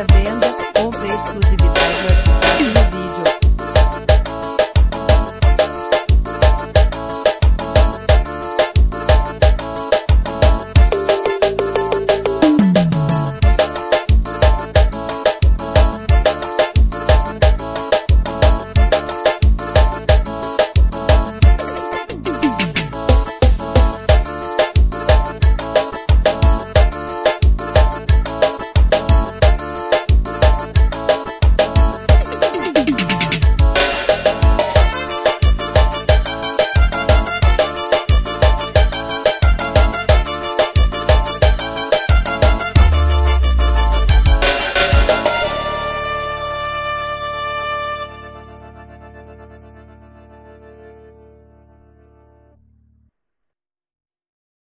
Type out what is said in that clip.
à venda, compre exclusividade no WhatsApp.